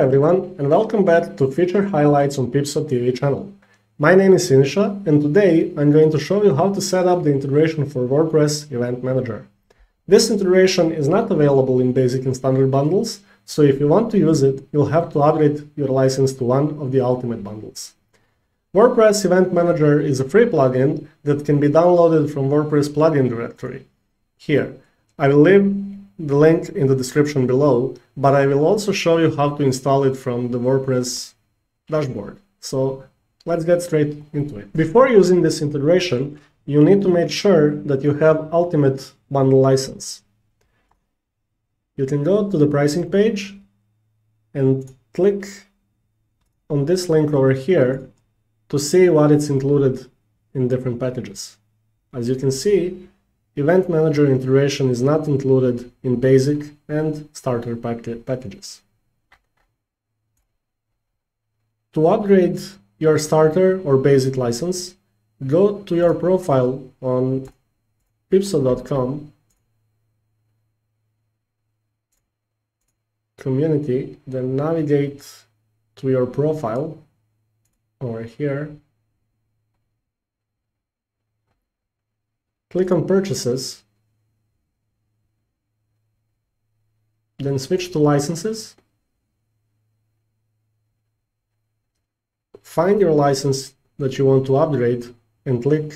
everyone and welcome back to Feature Highlights on PeepSo TV channel. My name is Sinisha and today I'm going to show you how to set up the integration for WordPress Event Manager. This integration is not available in basic and standard bundles, so if you want to use it, you'll have to upgrade your license to one of the ultimate bundles. WordPress Event Manager is a free plugin that can be downloaded from WordPress plugin directory. Here, I will leave the link in the description below, but I will also show you how to install it from the WordPress dashboard. So let's get straight into it. Before using this integration, you need to make sure that you have Ultimate Bundle license. You can go to the pricing page and click on this link over here to see what it's included in different packages. As you can see, Event Manager integration is not included in basic and starter pack packages. To upgrade your starter or basic license, go to your profile on PeepSo.com community, then navigate to your profile over here Click on Purchases, then switch to Licenses. Find your license that you want to upgrade and click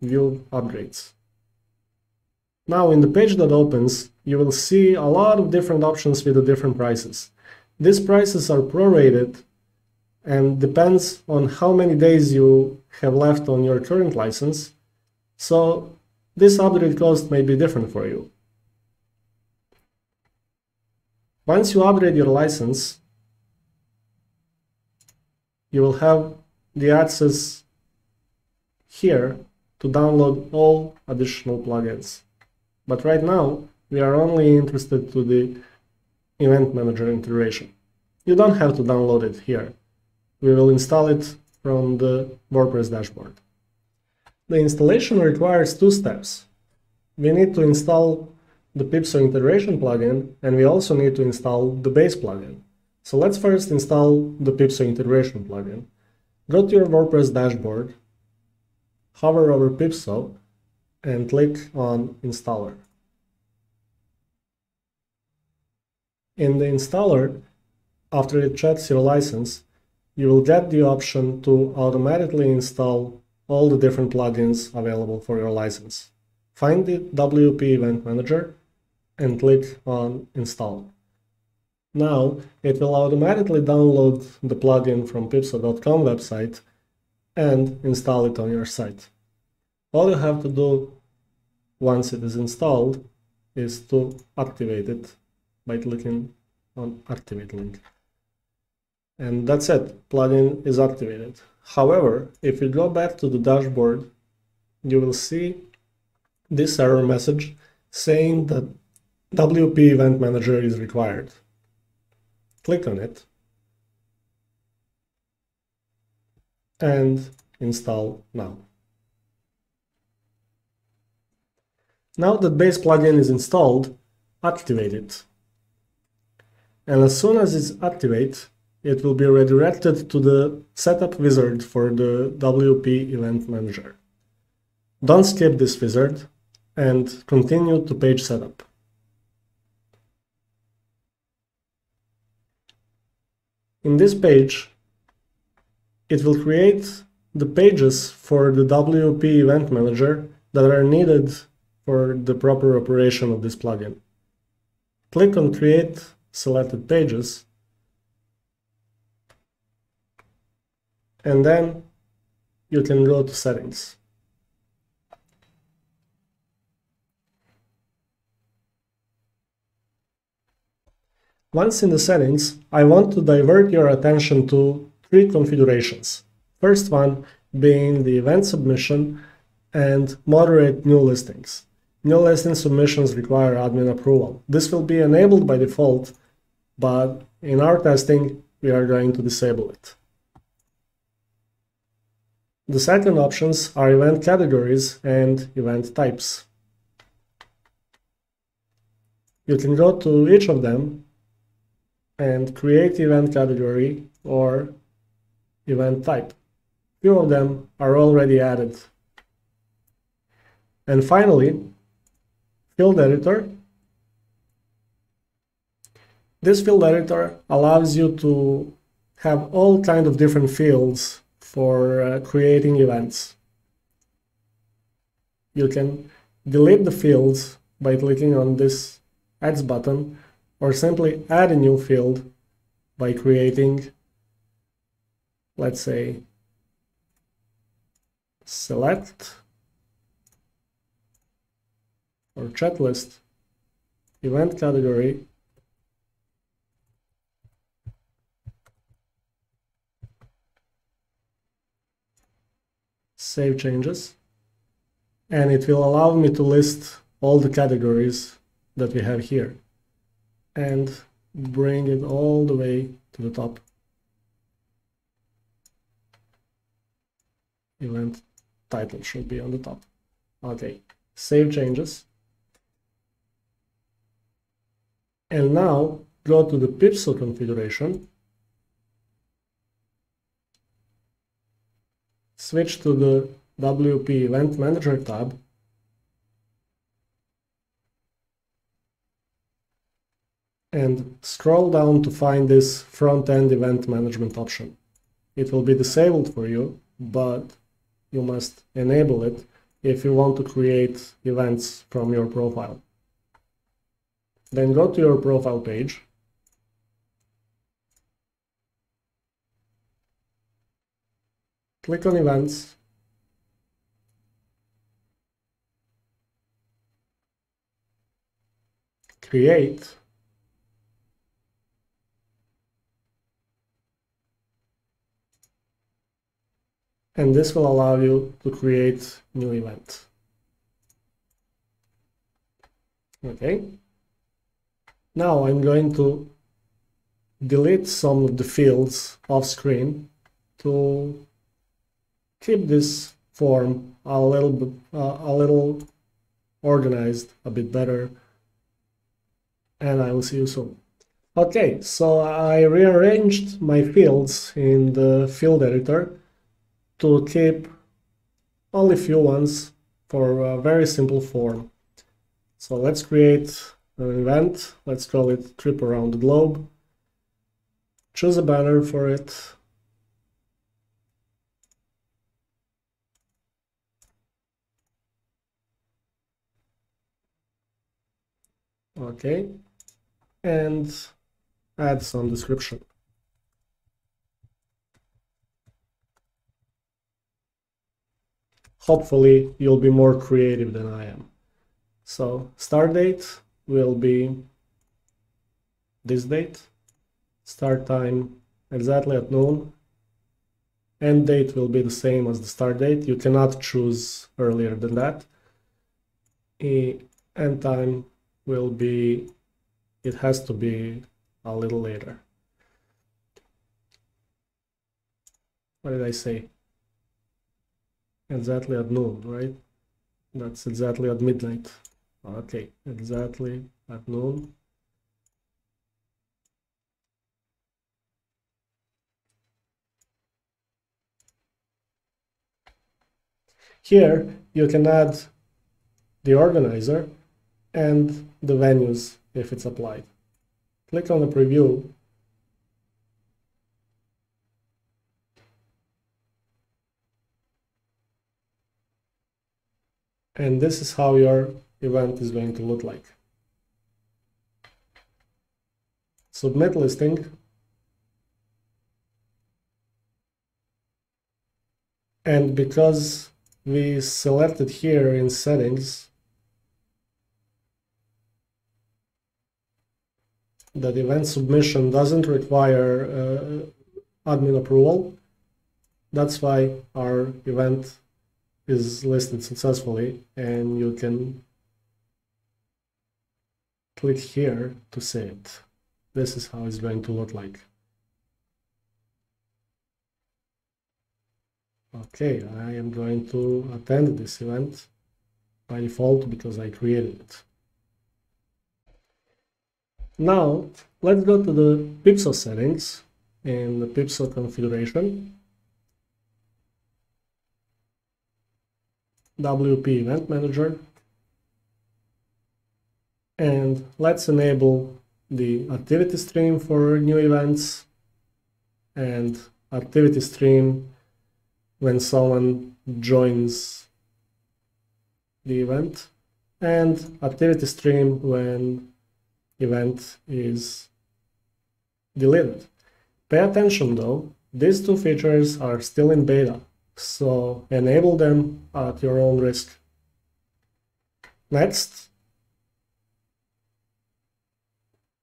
View Upgrades. Now in the page that opens, you will see a lot of different options with the different prices. These prices are prorated and depends on how many days you have left on your current license. So this upgrade cost may be different for you. Once you upgrade your license, you will have the access here to download all additional plugins. But right now, we are only interested to the Event Manager integration. You don't have to download it here. We will install it from the WordPress dashboard. The installation requires two steps. We need to install the PeepSo integration plugin and we also need to install the base plugin. So let's first install the PeepSo integration plugin. Go to your WordPress dashboard, hover over PeepSo and click on installer. In the installer, after it checks your license, you will get the option to automatically install all the different plugins available for your license. Find the WP Event Manager and click on Install. Now it will automatically download the plugin from PeepSo.com website and install it on your site. All you have to do once it is installed is to activate it by clicking on Activate link. And that's it, plugin is activated. However, if you go back to the dashboard, you will see this error message saying that WP Event Manager is required. Click on it and install now. Now that base plugin is installed, activate it. And as soon as it's activated, it will be redirected to the setup wizard for the WP Event Manager. Don't skip this wizard and continue to page setup. In this page, it will create the pages for the WP Event Manager that are needed for the proper operation of this plugin. Click on Create Selected Pages and then you can go to settings. Once in the settings, I want to divert your attention to three configurations. First one being the event submission and moderate new listings. New listing submissions require admin approval. This will be enabled by default, but in our testing, we are going to disable it. The second options are event categories and event types. You can go to each of them and create event category or event type. Few of them are already added. And finally, field editor. This field editor allows you to have all kind of different fields for uh, creating events. You can delete the fields by clicking on this X button or simply add a new field by creating, let's say, select or chat list event category save changes and it will allow me to list all the categories that we have here and bring it all the way to the top. Event title should be on the top. Okay, save changes. And now go to the PeepSo configuration. Switch to the WP Event Manager tab and scroll down to find this front-end event management option. It will be disabled for you, but you must enable it if you want to create events from your profile. Then go to your profile page. Click on events. Create and this will allow you to create new event. Okay. Now I'm going to delete some of the fields off screen to keep this form a little uh, a little organized a bit better and I will see you soon. Okay, so I rearranged my fields in the field editor to keep only few ones for a very simple form. So let's create an event. Let's call it trip around the globe. Choose a banner for it. Okay, and add some description. hopefully you'll be more creative than I am. So start date will be this date, start time exactly at noon, end date will be the same as the start date. You cannot choose earlier than that. End time will be, it has to be a little later. What did I say? exactly at noon, right? That's exactly at midnight. Okay, exactly at noon. Here you can add the organizer and the venues if it's applied. Click on the preview and this is how your event is going to look like. Submit listing. And because we selected here in settings that event submission doesn't require uh, admin approval, that's why our event is listed successfully and you can click here to see it. This is how it's going to look like. Okay, I am going to attend this event by default because I created it. Now let's go to the PeepSo settings and the PeepSo configuration. WP Event Manager. And let's enable the activity stream for new events and activity stream when someone joins the event and activity stream when event is deleted. Pay attention though, these two features are still in beta, so enable them at your own risk. Next,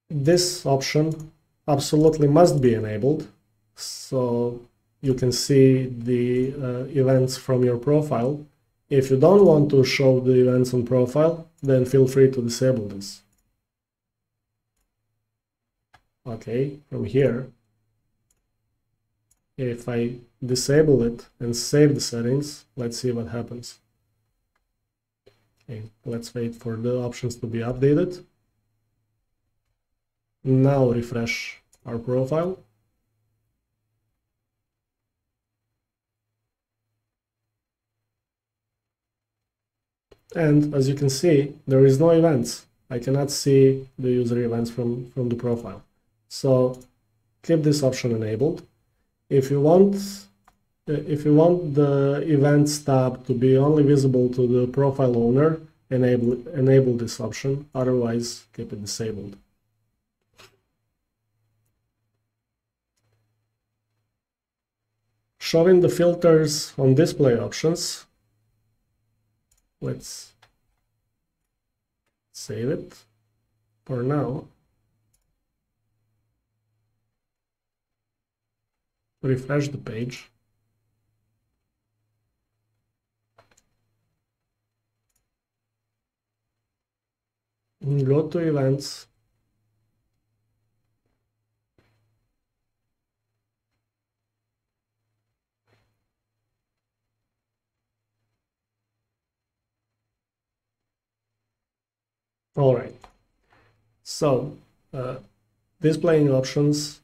this option absolutely must be enabled, so you can see the uh, events from your profile. If you don't want to show the events on profile, then feel free to disable this. Okay, from here, if I disable it and save the settings, let's see what happens. Okay, let's wait for the options to be updated. Now refresh our profile. And as you can see, there is no events. I cannot see the user events from, from the profile. So keep this option enabled. If you want uh, if you want the events tab to be only visible to the profile owner, enable enable this option, otherwise keep it disabled. Showing the filters on display options. Let's save it for now. Refresh the page. Go to events. All right. So uh, displaying options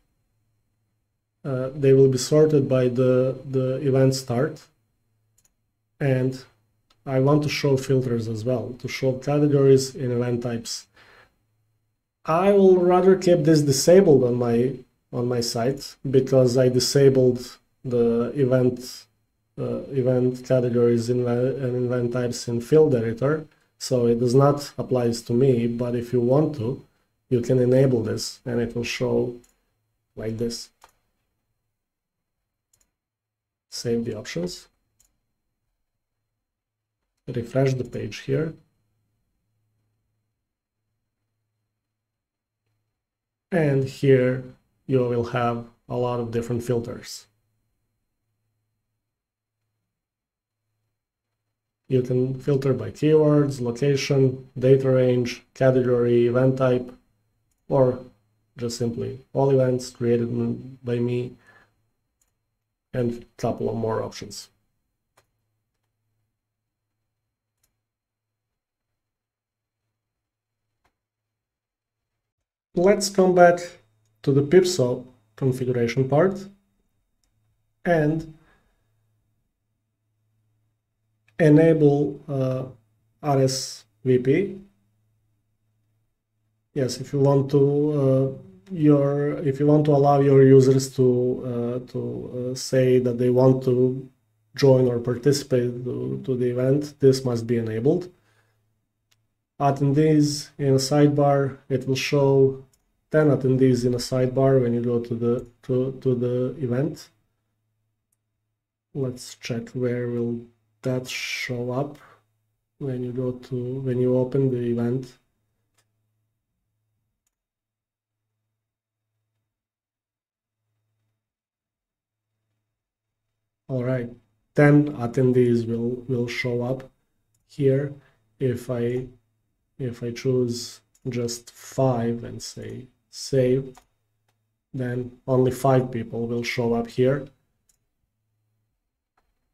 uh, they will be sorted by the, the event start. And I want to show filters as well, to show categories in event types. I will rather keep this disabled on my on my site because I disabled the event uh, event categories in, and event types in field editor so it does not apply to me but if you want to you can enable this and it will show like this save the options, refresh the page here, and here you will have a lot of different filters. You can filter by keywords, location, data range, category, event type, or just simply all events created by me and a couple of more options. Let's come back to the PeepSo configuration part and enable uh, RSVP. Yes, if you want to uh, your if you want to allow your users to uh, to uh, say that they want to join or participate to, to, the event, this must be enabled. Attendees in a sidebar, it will show 10 attendees in a sidebar when you go to the to, to the event. Let's check where will that show up when you go to when you open the event. All right. 10 attendees will will show up here. If I if I choose just five and say save then only five people will show up here.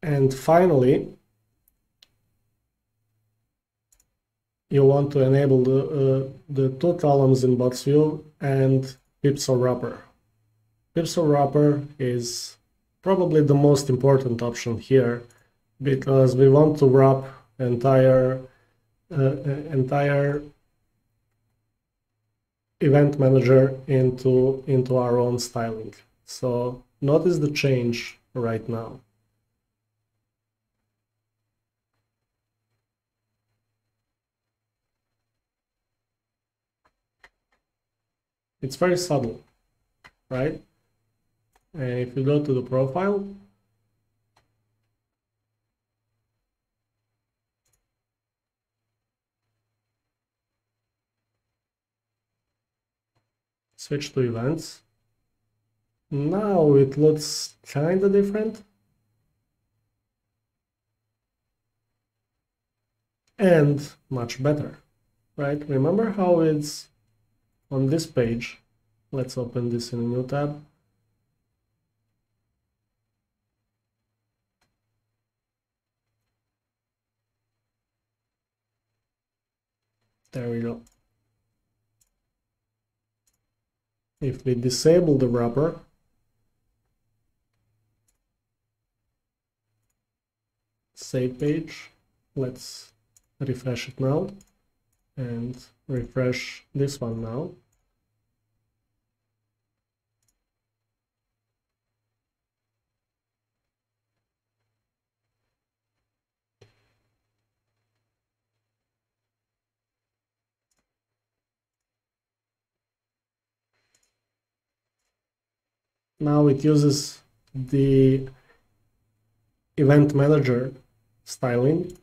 And finally you want to enable the uh, the two columns in box view and PeepSo wrapper. PeepSo wrapper is probably the most important option here because we want to wrap entire uh, entire event manager into into our own styling. So notice the change right now. It's very subtle, right? And if you go to the profile, switch to events. Now it looks kind of different. And much better, right? Remember how it's on this page. Let's open this in a new tab. There we go. If we disable the wrapper, save page, let's refresh it now and refresh this one now. Now it uses the event manager styling,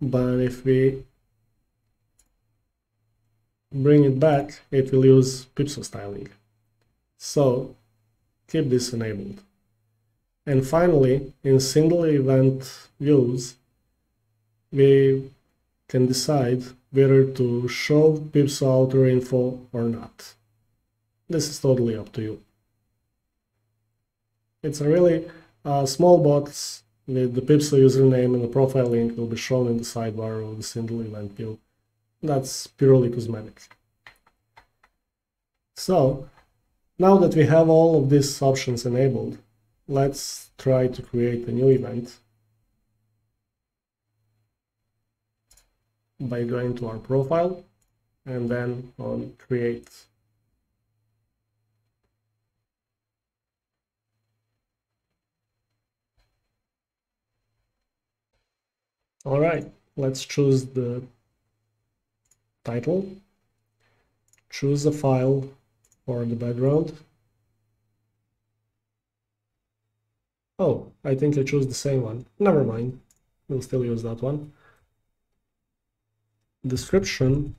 but if we bring it back, it will use PeepSo styling. So keep this enabled. And finally, in single event views, we can decide whether to show PeepSo outer info or not. This is totally up to you. It's a really uh, small box with the PeepSo username and the profile link will be shown in the sidebar of the single event view. That's purely cosmetic. So now that we have all of these options enabled, let's try to create a new event by going to our profile and then on create All right, let's choose the title, choose a file for the background. Oh, I think I chose the same one. Never mind, we'll still use that one. Description.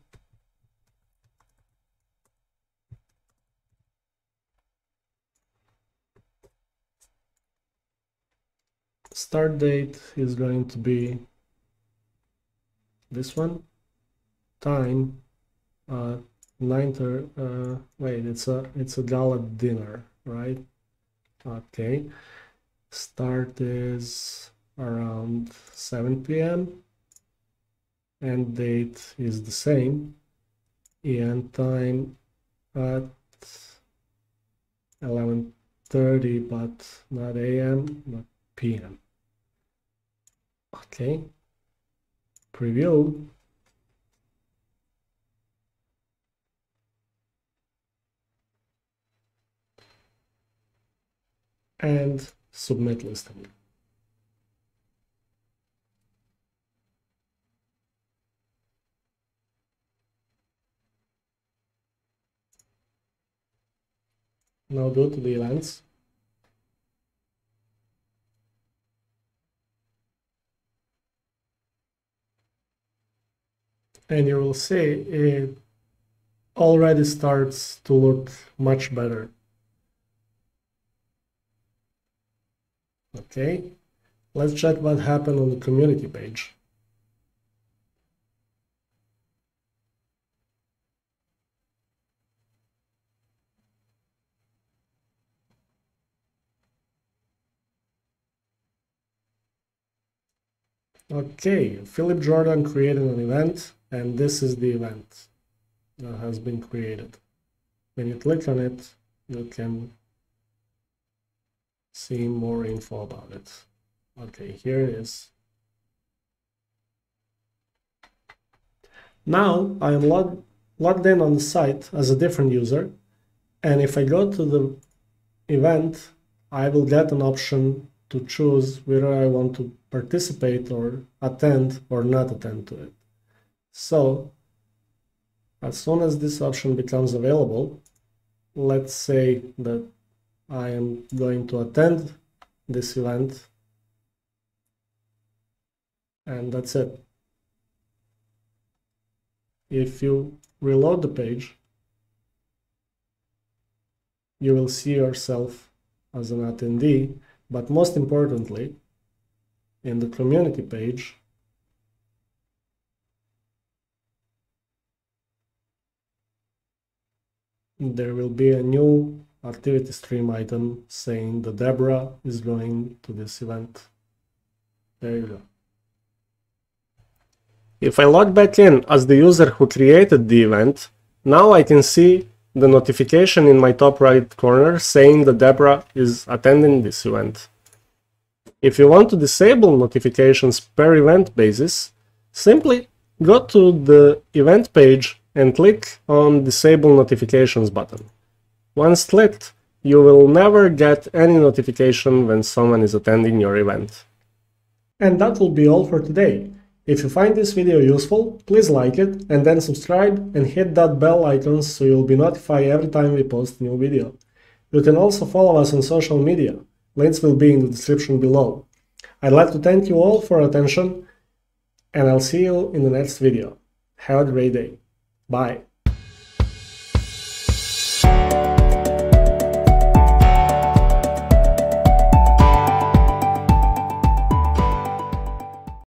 Start date is going to be this one time uh nine uh wait it's a it's a gala dinner right? Okay. Start is around 7 p.m and date is the same. End time at 11:30 but not am but pm okay preview and submit listing. Now go to the events and you will see it already starts to look much better. Okay, let's check what happened on the community page. Okay, Philip Jordan created an event and this is the event that has been created. when you click on it, you can see more info about it. Okay, here it is. Now I am logged, logged in on the site as a different user, and if I go to the event, I will get an option to choose whether I want to participate or attend or not attend to it. So as soon as this option becomes available, let's say that I am going to attend this event and that's it. If you reload the page, you will see yourself as an attendee, but most importantly, in the community page, there will be a new activity stream item saying that Deborah is going to this event. There you go. If I log back in as the user who created the event, now I can see the notification in my top right corner saying that Deborah is attending this event. If you want to disable notifications per event basis, simply go to the event page and click on Disable Notifications button. Once clicked, you will never get any notification when someone is attending your event. And that will be all for today. If you find this video useful, please like it and then subscribe and hit that bell icon so you'll be notified every time we post a new video. You can also follow us on social media. Links will be in the description below. I'd like to thank you all for attention and I'll see you in the next video. Have a great day. Bye.